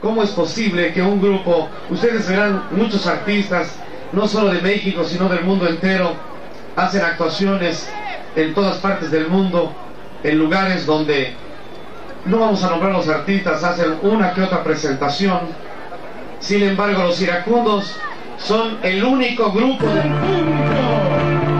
¿Cómo es posible que un grupo, ustedes verán muchos artistas, no solo de México, sino del mundo entero, hacen actuaciones en todas partes del mundo, en lugares donde no vamos a nombrar los artistas, hacen una que otra presentación. Sin embargo, los iracundos son el único grupo del Con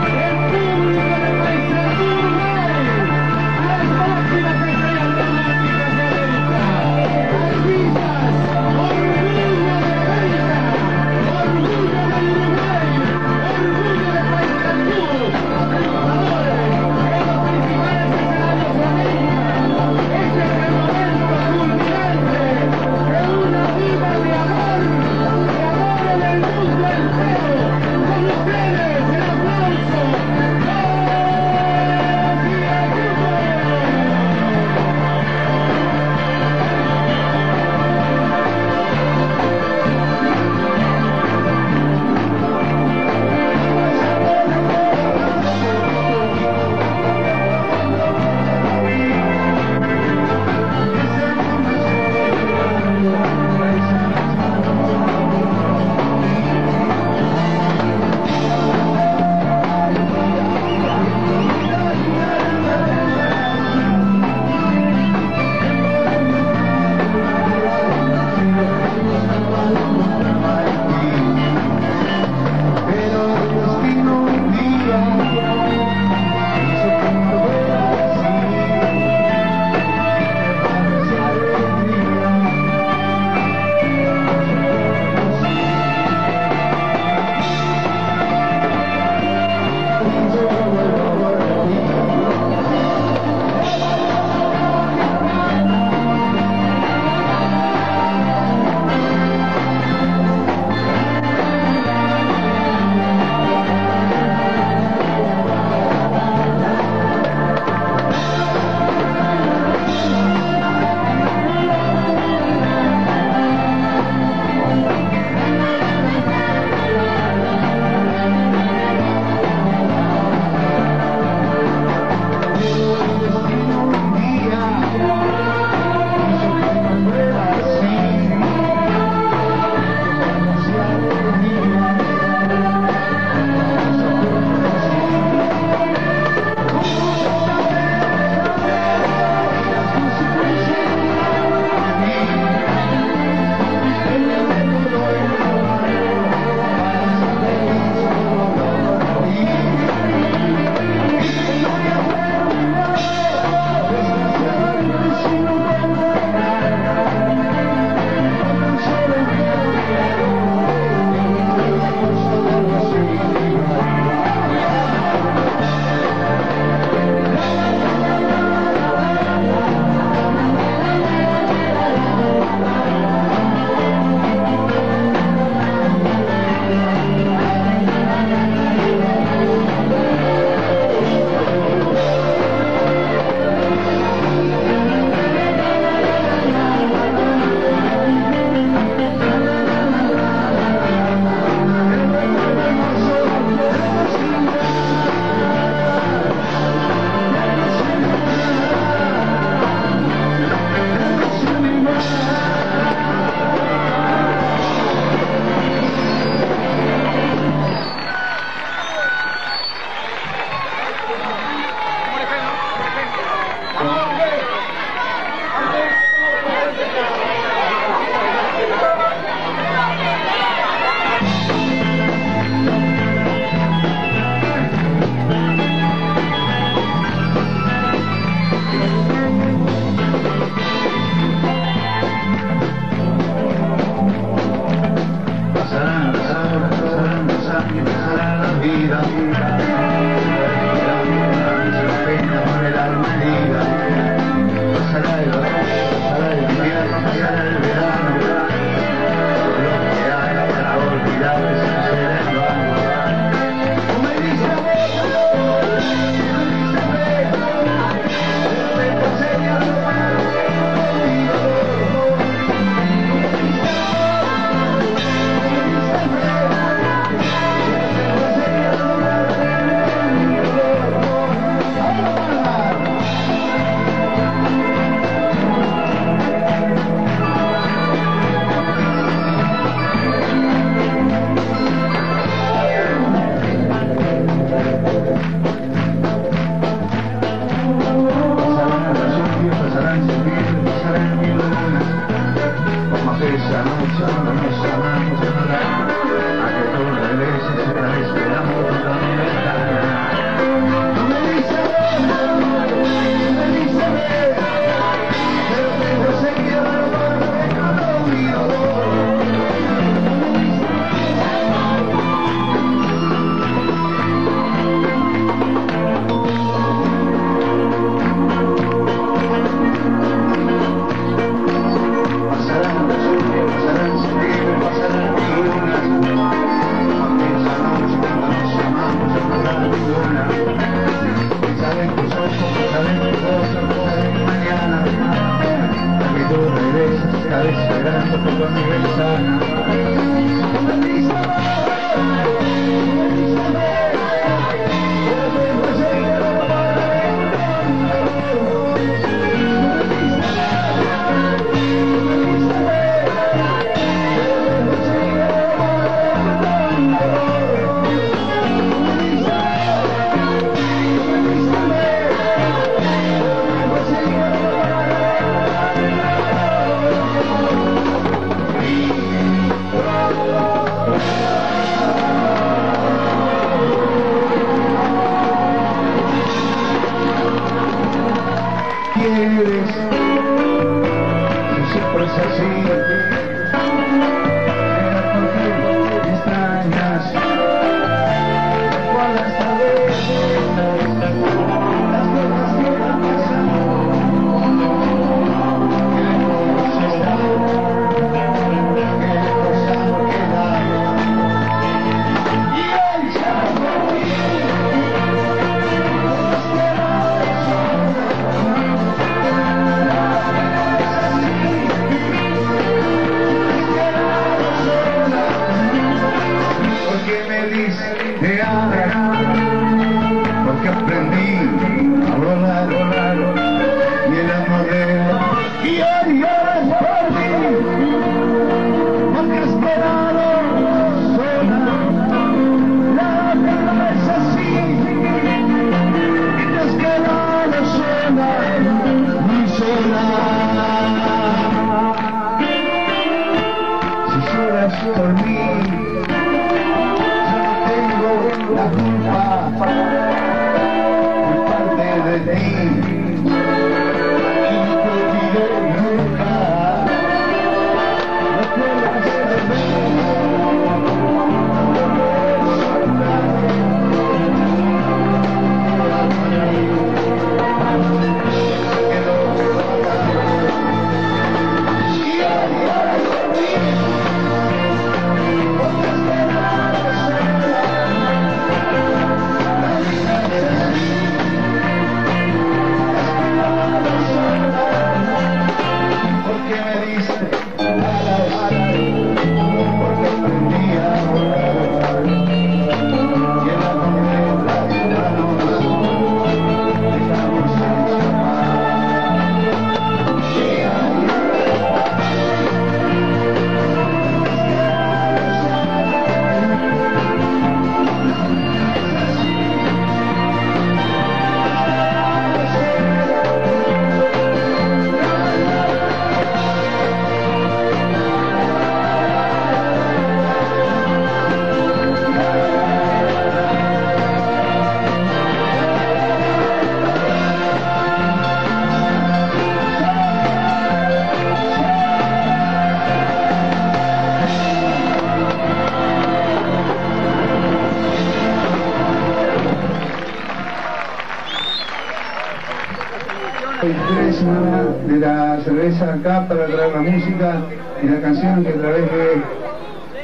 para traer la música y la canción que a través de,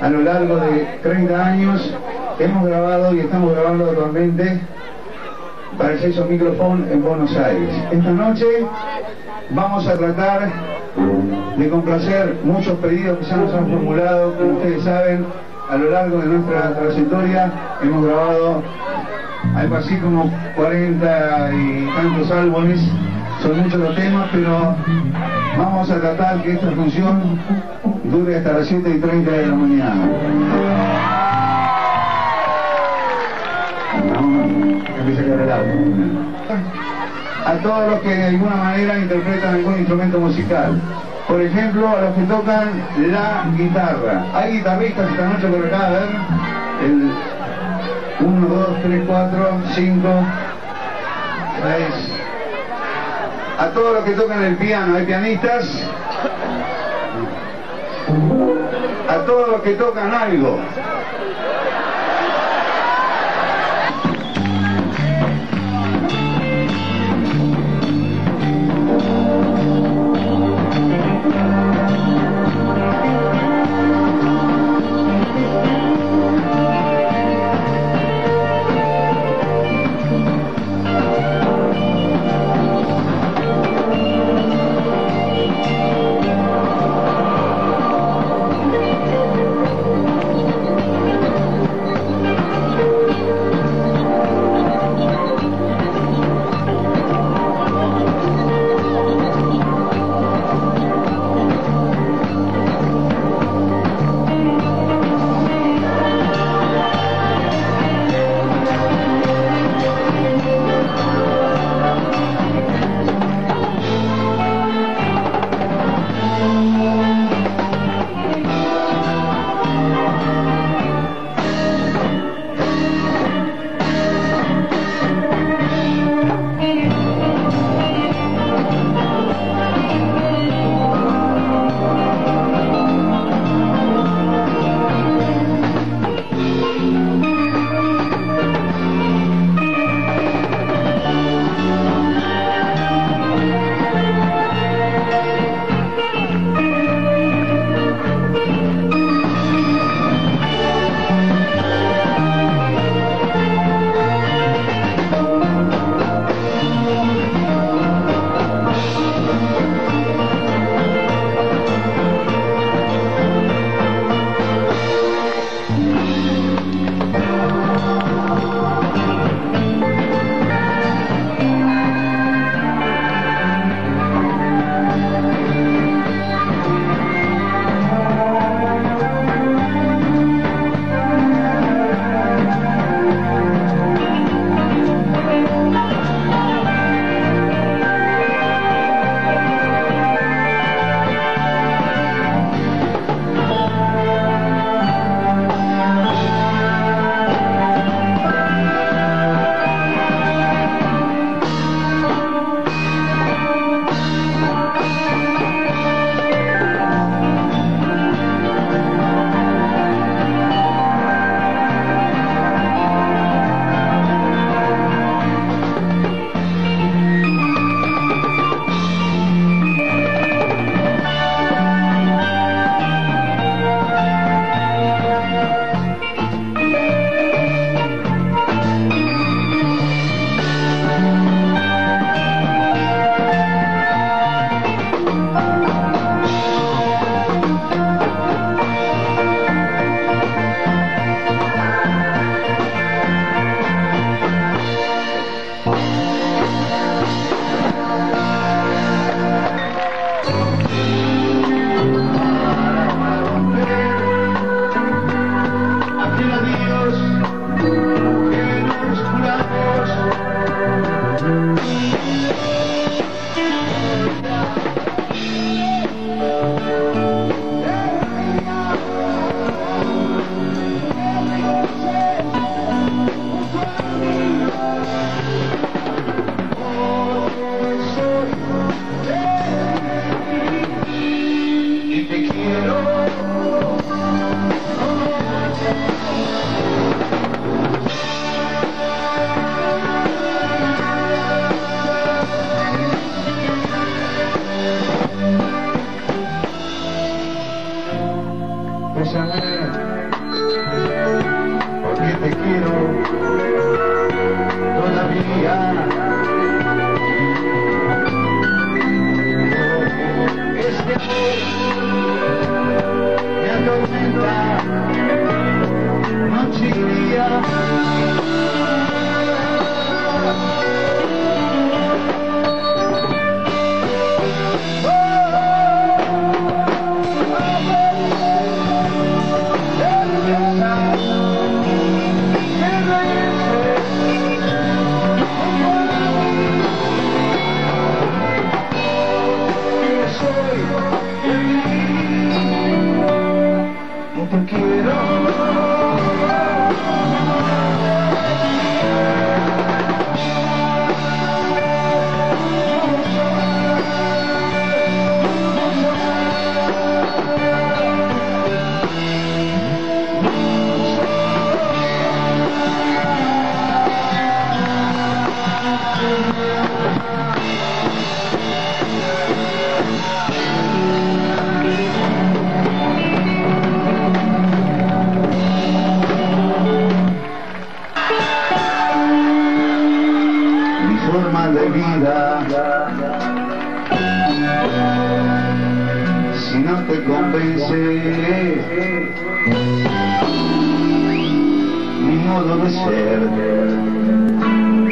a lo largo de 30 años, hemos grabado y estamos grabando actualmente para el sexo micrófono en Buenos Aires. Esta noche vamos a tratar de complacer muchos pedidos que ya nos han formulado, como ustedes saben, a lo largo de nuestra trayectoria hemos grabado algo así como 40 y tantos álbumes, son muchos los temas, pero Vamos a tratar que esta función dure hasta las 7 y 30 de la mañana. a todos los que de alguna manera interpretan algún instrumento musical. Por ejemplo, a los que tocan la guitarra. Hay guitarristas esta noche por acá, a ver. El 1, 2, 3, 4, 5, 6. A todos los que tocan el piano, hay pianistas. A todos los que tocan algo.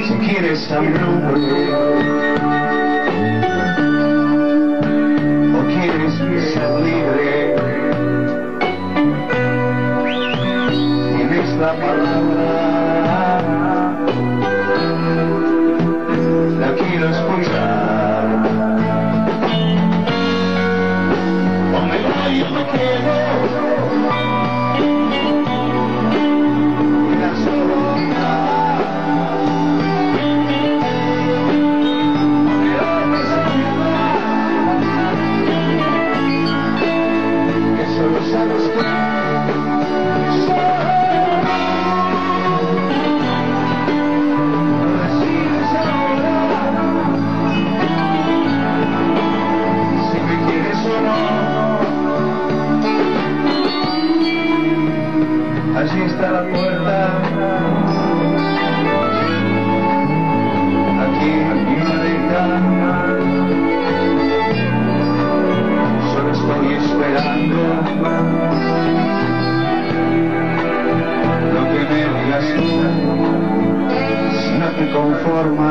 Some kid is coming. tú no te conforma,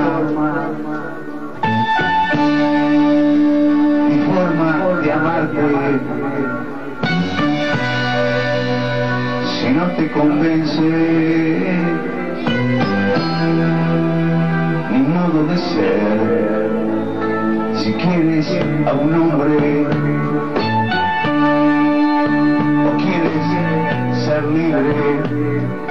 mi forma de amarte. Si no te convence mi modo de ser. Si quieres a un hombre o quieres ser libre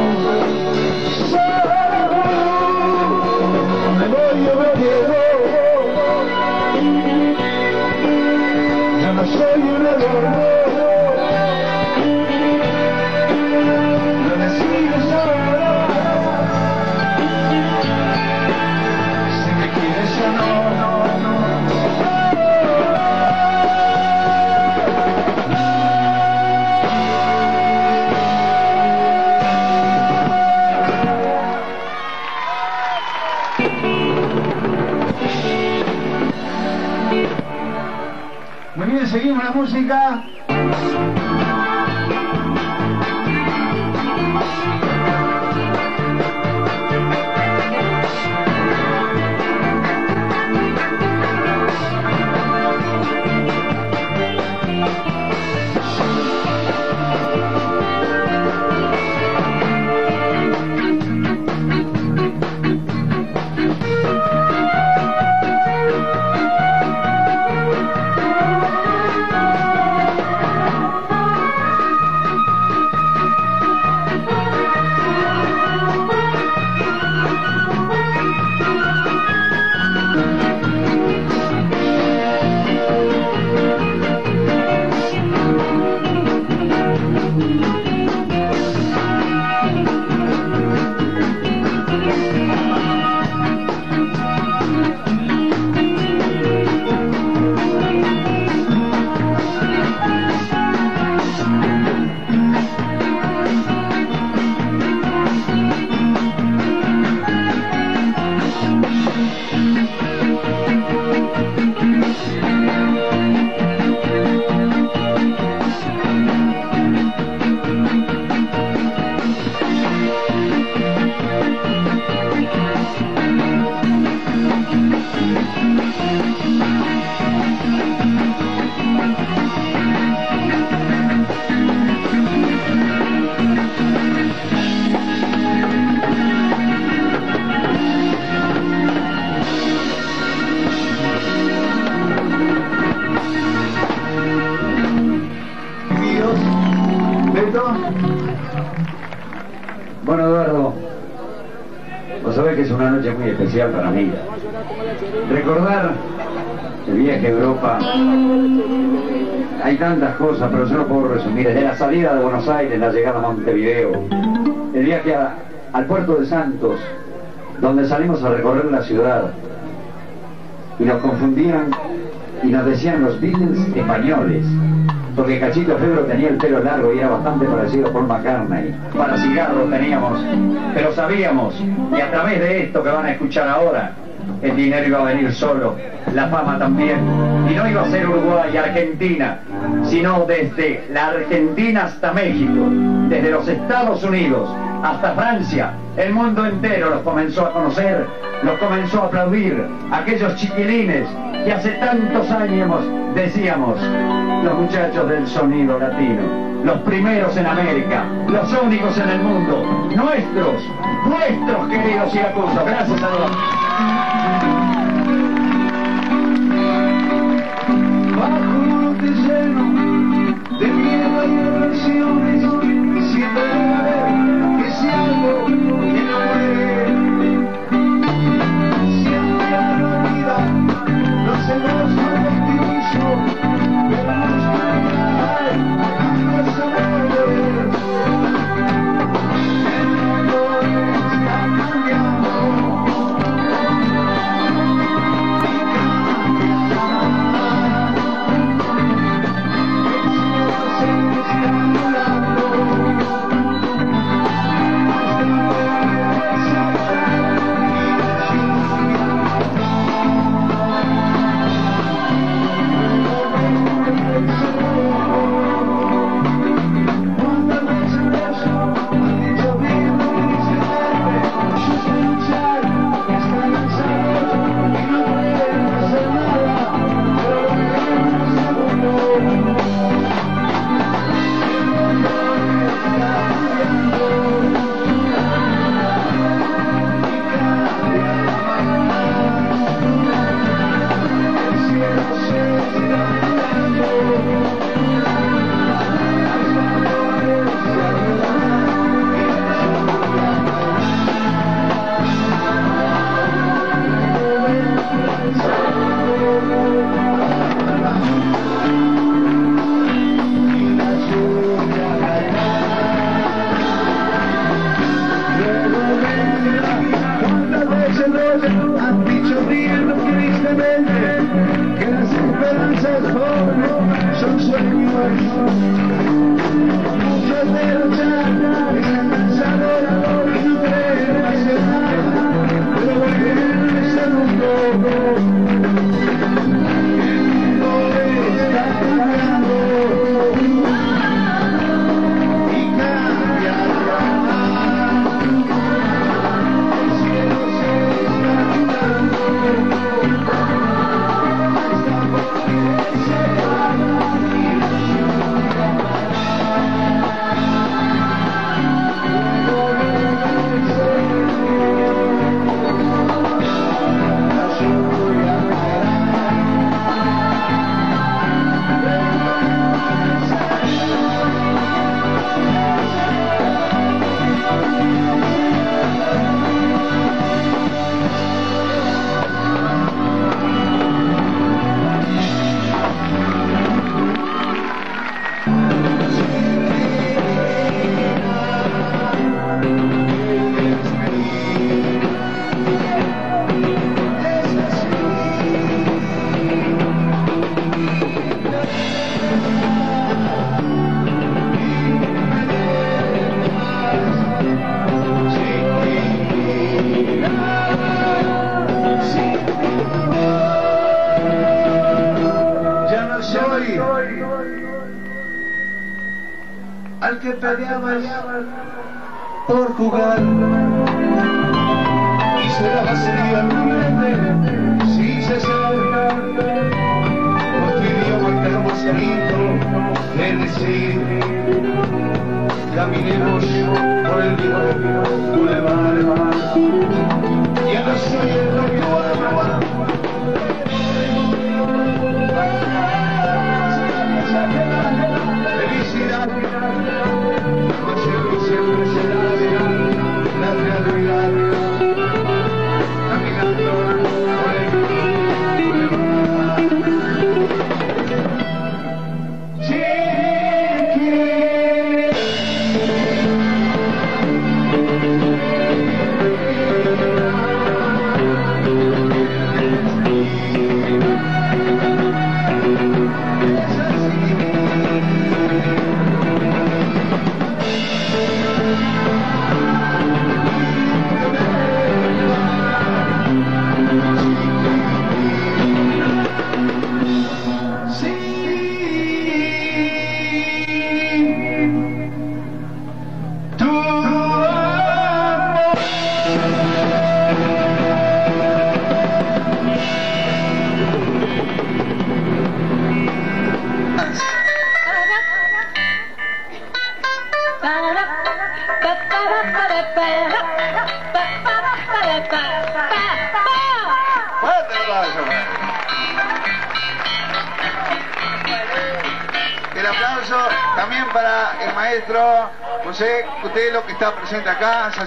Söyle Muy bien, seguimos la música. Noche muy especial para mí. Recordar el viaje a Europa, hay tantas cosas, pero yo no puedo resumir. Desde la salida de Buenos Aires, la llegada a Montevideo, el viaje al puerto de Santos, donde salimos a recorrer la ciudad y nos confundían y nos decían los Beatles españoles porque Cachito Febro tenía el pelo largo y era bastante parecido a Paul McCartney. Para cigarros teníamos, pero sabíamos, y a través de esto que van a escuchar ahora, el dinero iba a venir solo, la fama también, y no iba a ser Uruguay y Argentina, sino desde la Argentina hasta México, desde los Estados Unidos hasta Francia, el mundo entero los comenzó a conocer, los comenzó a aplaudir, aquellos chiquilines que hace tantos años decíamos, los muchachos del sonido latino, los primeros en América, los únicos en el mundo, nuestros, nuestros queridos iracundos. Gracias a Dios. Bajo de y que si algo no se goza de pero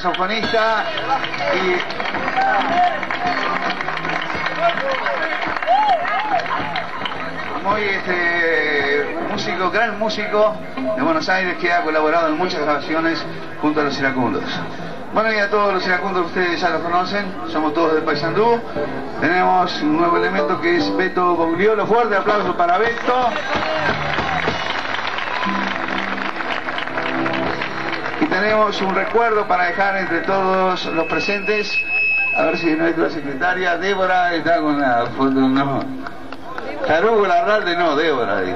saxofonista y muy este, músico, gran músico de Buenos Aires que ha colaborado en muchas grabaciones junto a los iracundos. Bueno, y a todos los iracundos ustedes ya los conocen, somos todos de Paysandú. Tenemos un nuevo elemento que es Beto Bogliolo. Fuerte aplauso para Beto. Tenemos un recuerdo para dejar entre todos los presentes. A ver si nuestra secretaria Débora está con la foto. No. Tarugo Larralde no, Débora.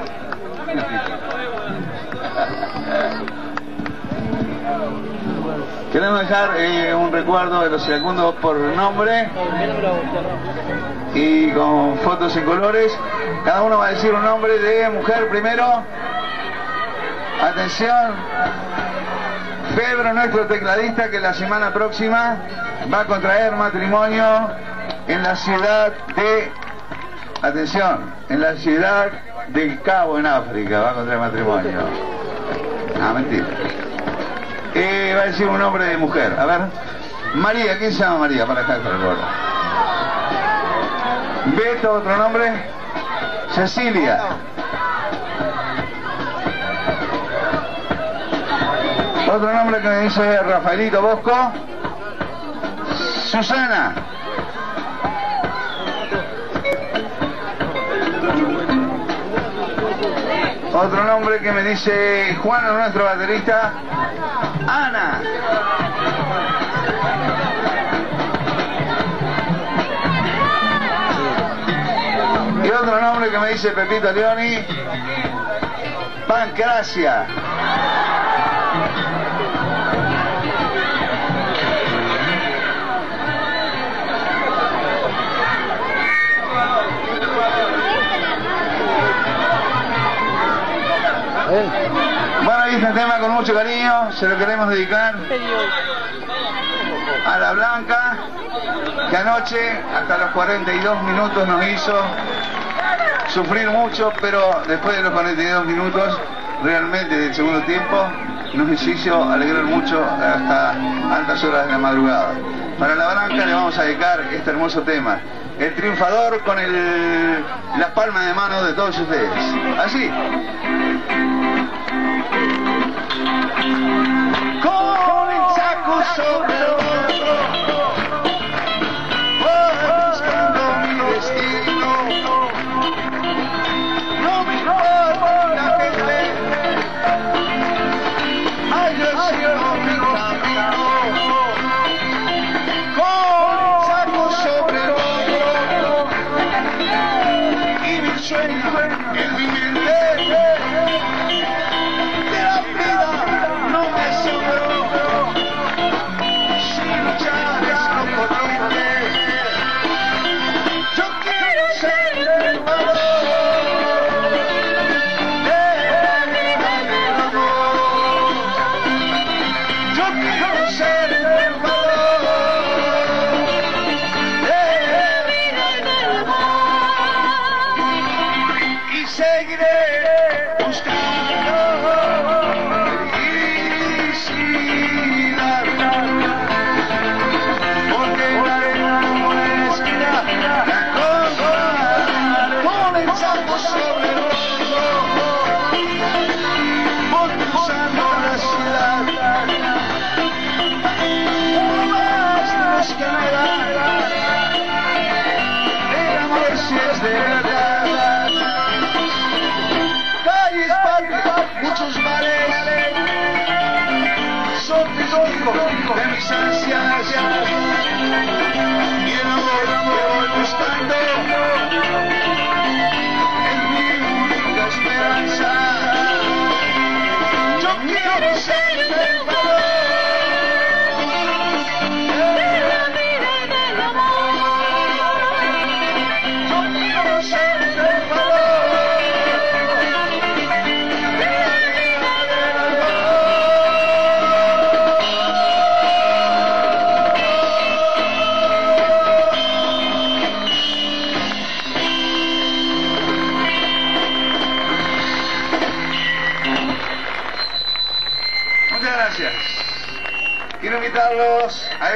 Queremos dejar eh, un recuerdo de los iracundos por nombre y con fotos en colores. Cada uno va a decir un nombre de mujer primero. Atención. Pedro, nuestro tecladista, que la semana próxima va a contraer matrimonio en la ciudad de... Atención, en la ciudad del Cabo, en África, va a contraer matrimonio. Ah, mentira. Eh, va a decir un nombre de mujer. A ver. María, ¿quién se llama María? Para acá, para el Beto, otro nombre. Cecilia. Otro nombre que me dice Rafaelito Bosco. Susana. Otro nombre que me dice Juan, nuestro baterista. Ana. Y otro nombre que me dice Pepito Leoni. Pancracia. Bueno, ahí este tema con mucho cariño, se lo queremos dedicar a la Blanca, que anoche hasta los 42 minutos nos hizo sufrir mucho, pero después de los 42 minutos, realmente del segundo tiempo, nos hizo alegrar mucho hasta altas horas de la madrugada. Para la Blanca le vamos a dedicar este hermoso tema. El triunfador con el, las palmas de mano de todos ustedes. Así. Con el saco sobre el hombro, buscando mi destino. No me importa la gente, ay, yo sigo mi camino. Con el saco sobre el hombro y mi sueño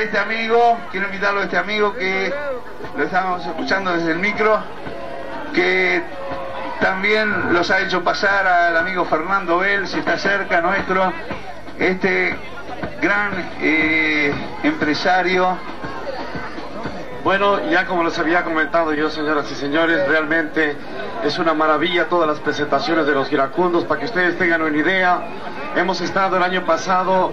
este amigo, quiero invitarlo a este amigo que lo estamos escuchando desde el micro, que también los ha hecho pasar al amigo Fernando Bell, si está cerca nuestro, este gran eh, empresario. Bueno, ya como les había comentado yo, señoras y señores, realmente es una maravilla todas las presentaciones de los iracundos, para que ustedes tengan una idea. Hemos estado el año pasado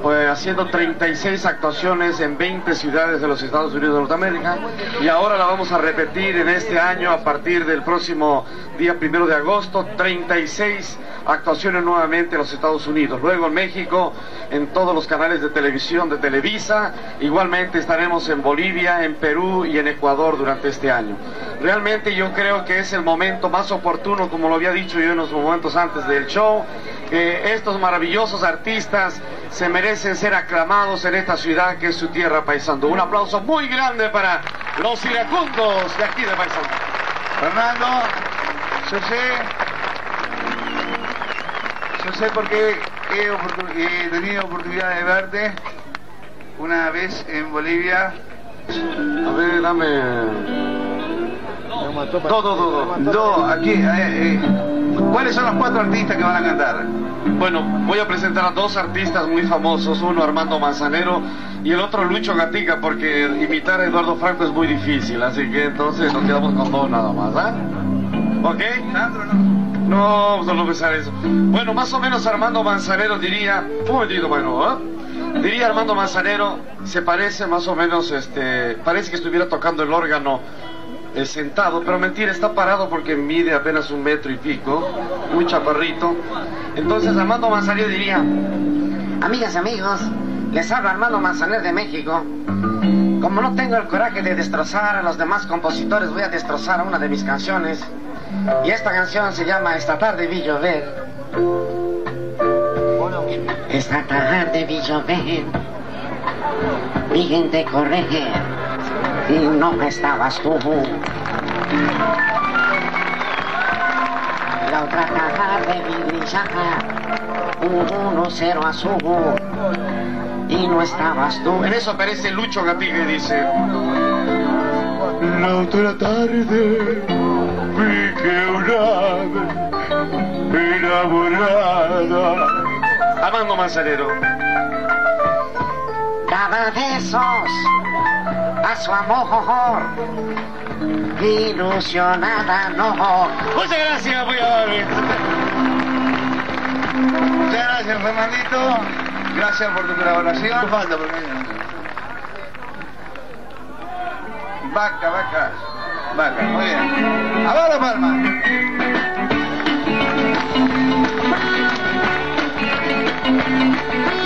pues, haciendo 36 actuaciones en 20 ciudades de los Estados Unidos de Norteamérica y ahora la vamos a repetir en este año a partir del próximo día primero de agosto, 36 actuaciones nuevamente en los Estados Unidos. Luego en México, en todos los canales de televisión de Televisa. Igualmente estaremos en Bolivia, en Perú y en Ecuador durante este año. Realmente yo creo que es el momento más oportuno, como lo había dicho yo en los momentos antes del show, que estos maravillosos artistas se merecen ser aclamados en esta ciudad que es su tierra paisando. Un aplauso muy grande para los iracundos de aquí de Paisando. Fernando, yo sé, yo sé porque he, oportun- he tenido oportunidad de verte una vez en Bolivia. A ver, dame... Todo, todo. No, aquí, eh, eh, ¿cuáles son los cuatro artistas que van a cantar? Bueno, voy a presentar a dos artistas muy famosos, uno Armando Manzanero y el otro Lucho Gatica, porque imitar a Eduardo Franco es muy difícil, así que entonces nos quedamos con dos nada más, ¿ah? ¿Ok? No. No, solo pensar eso. Bueno, más o menos Armando Manzanero diría, un momentito, bueno, ¿ah? Diría Armando Manzanero, se parece más o menos, este, parece que estuviera tocando el órgano eh, sentado, pero mentira, está parado porque mide apenas un metro y pico, muy chaparrito. Entonces Armando Manzanero diría, Amigas amigos, les habla Armando Manzaner de México. Como no tengo el coraje de destrozar a los demás compositores, voy a destrozar una de mis canciones. Y esta canción se llama Esta tarde vi llover. Esta tarde vi llover. Vi gente correr. Y no estabas tú. La otra tarde vi brillar un 1-0 azul y no estabas tú. en eso aparece Lucho Gatica y dice, La otra tarde vi que una enamorada Armando Manzanero. Daba besos a su amor, ilusionada no. Muchas gracias, muy amable. Muchas gracias, Fernandito. Gracias por tu colaboración. Falta por Vaca, vaca. Vaca, muy bien. Abajo palma. Va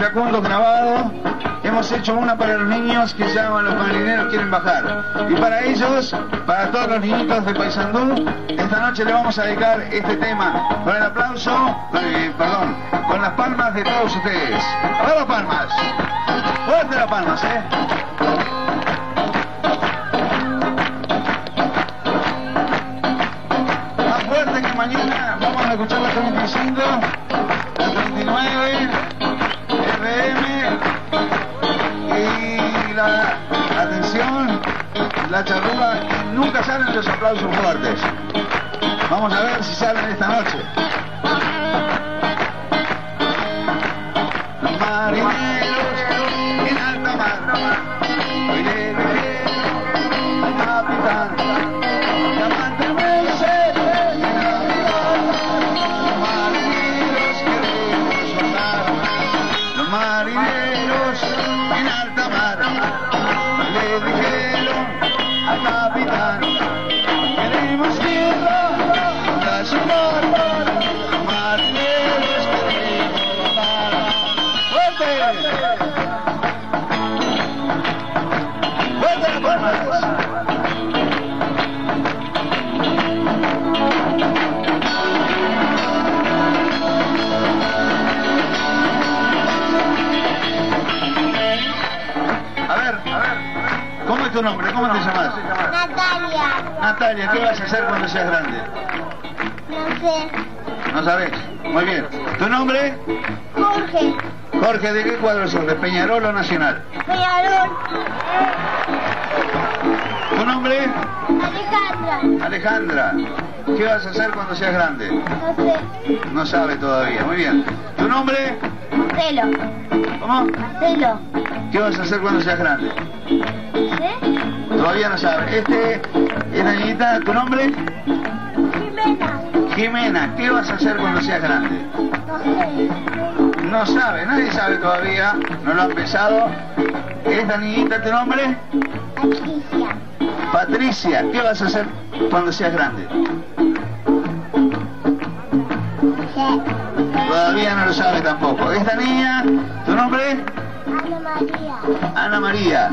iracundos grabados. Hemos hecho una para los niños que llaman Los Marineros Quieren Bajar. Y para ellos, para todos los niñitos de Paysandú, esta noche le vamos a dedicar este tema con el aplauso, perdón, con las palmas de todos ustedes. A ver las palmas. Fuerte las palmas, ¿eh? Más fuerte que mañana vamos a escuchar la 35, la 39, FM y la atención, la charrúa nunca salen los aplausos fuertes. Vamos a ver si salen esta noche. Los marineros en alta mar, capitán, es tu nombre? ¿Cómo te llamas? Natalia, Natalia, ¿qué vas a hacer cuando seas grande? no sé, ¿No sabes? Muy bien. ¿Tu nombre? Jorge, Jorge, ¿de qué cuadro sos? ¿De Peñarol o Nacional? Peñarol, ¿Tu nombre? Alejandra, Alejandra. ¿Qué vas a hacer cuando seas grande? no sé, No sabe todavía. Muy bien. ¿Tu nombre? Marcelo, ¿Cómo? Marcelo, ¿Qué vas a hacer cuando seas grande? Todavía no sabe. Este es la niñita. ¿Tu nombre? Jimena, Jimena. ¿Qué vas a hacer cuando seas grande? no sé, No sabe. Nadie sabe todavía. No lo han pensado. ¿Esta niñita tu nombre? Patricia, Patricia. ¿Qué vas a hacer cuando seas grande? sí, Todavía no lo sabe tampoco. ¿Esta niña? ¿Tu nombre? Ana María, Ana María.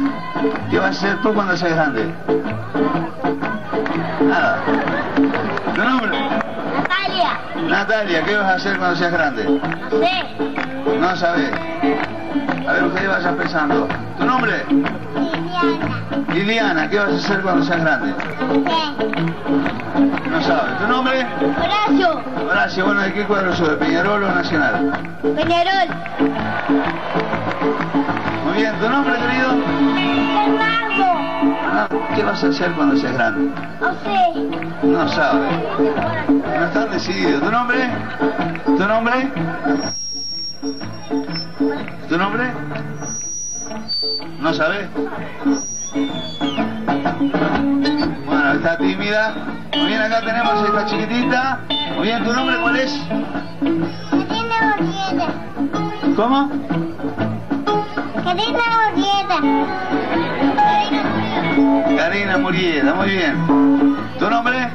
¿Qué vas a hacer tú cuando seas grande? Nada. ¿Tu nombre? Natalia, Natalia, ¿qué vas a hacer cuando seas grande? no sé, No sabes. A ver, ustedes vayan pensando. ¿Tu nombre? Liliana, Liliana, ¿qué vas a hacer cuando seas grande? no sé, No sabes. ¿Tu nombre? Horacio, Horacio, bueno, ¿de qué cuadro sos? ¿De Peñarol o Nacional? Peñarol, Muy bien, ¿tu nombre, querido? Fernando, Ah, ¿Qué vas a hacer cuando seas grande? no sé, No sabe. No están decididos. ¿Tu nombre? ¿Tu nombre? ¿Tu nombre? ¿No sabe? Bueno, está tímida. Muy bien, acá tenemos a esta chiquitita. Muy bien, ¿tu nombre cuál es? ¿Cómo? Karina Orieta, Karina Murieta, muy bien. ¿Tu nombre?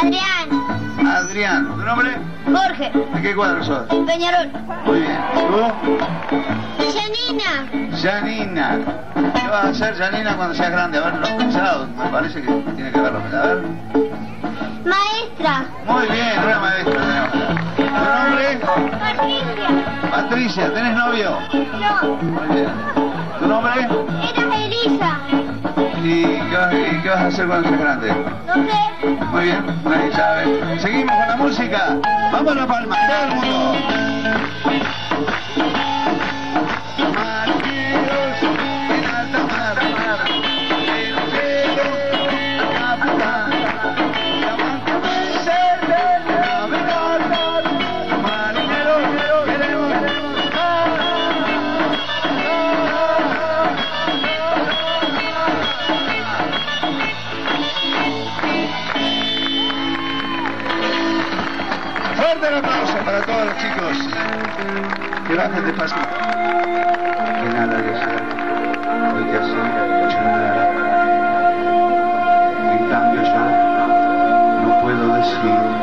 Adrián, Adrián. ¿Tu nombre? Jorge, ¿De qué cuadro sos? Peñarol, Muy bien. ¿Tú? Janina, Janina. ¿Qué vas a hacer, Janina, cuando seas grande? A ver, lo has pensado. Me parece que tiene que haberlo pensado. A ver. maestra, Muy bien, una maestra tenemos. ¿Tu nombre? Patricia, Patricia. ¿Tenés novio? no, Muy bien. ¿Tu nombre? era Elisa, ¿Y qué vas, y qué vas a hacer cuando seas grande? no sé, Muy bien, nadie sabe. Seguimos con la música. Vamos a la palma, todo el mundo. Que bajen despacio. Que nada de hacer. Hoy que hacer, nada. En cambio yo no puedo decir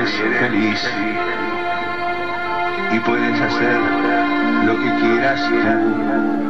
eres feliz y puedes hacer lo que quieras en.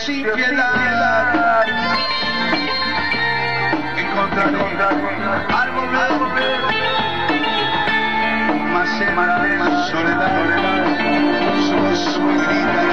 Sin piedad. Encontraré al volver más más soledad, su me grita,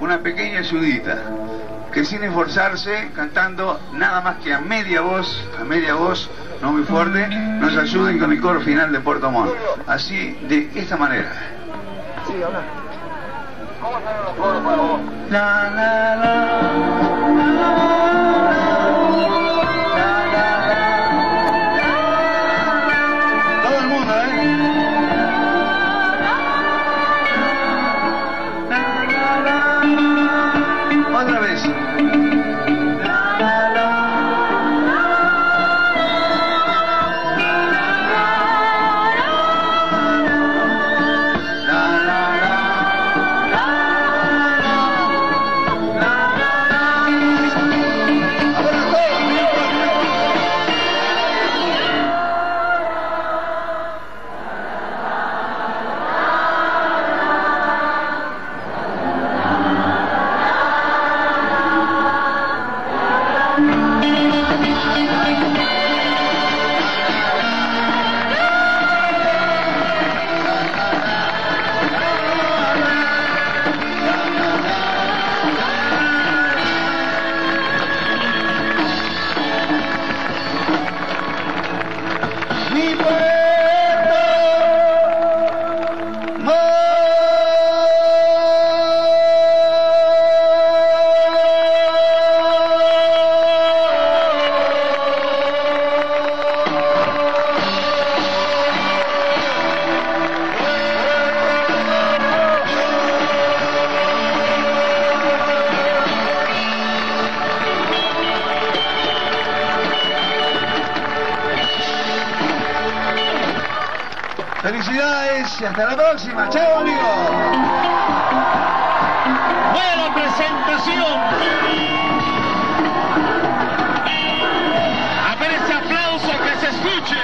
una pequeña ayudita, que sin esforzarse, cantando nada más que a media voz, a media voz, no muy fuerte, nos ayuden con el coro final de Puerto Montt. Así, de esta manera. La, la, la, la, la, Felicidades y hasta la próxima. Chao amigos. Buena presentación. A ver ese aplauso que se escuche.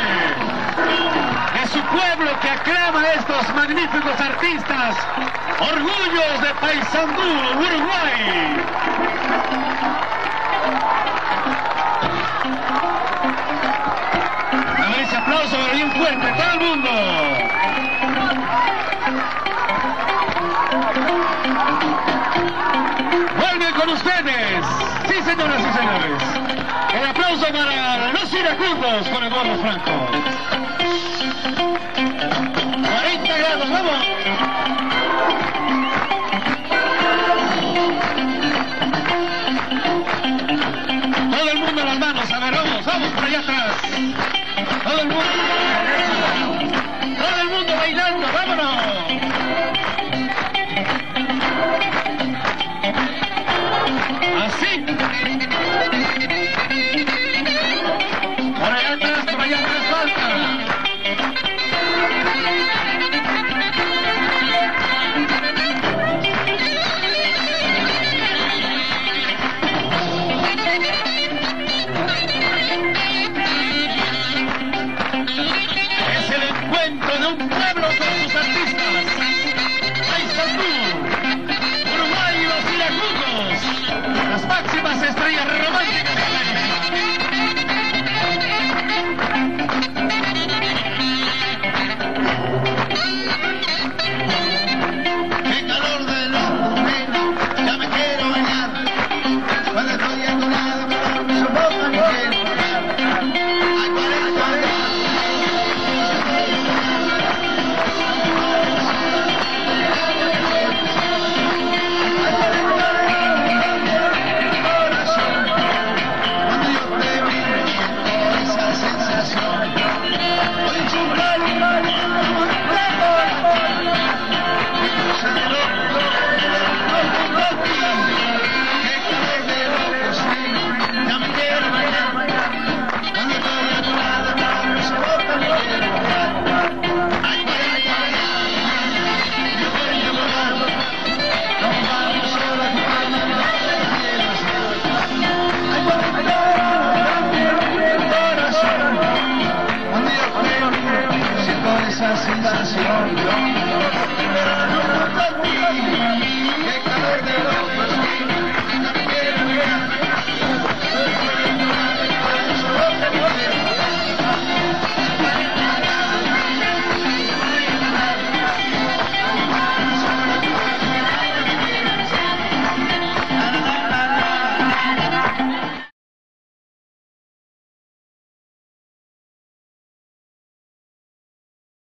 De su pueblo que aclama a estos magníficos artistas. Orgullos de Paysandú, Uruguay. Ese aplauso, pero bien fuerte, todo el mundo. Vuelve con ustedes. Sí, señoras y señores. El aplauso para los iracundos con Eduardo Franco. 40 grados, vamos. Todo el mundo las manos, a ver, vamos, vamos por allá atrás. Hallelujah.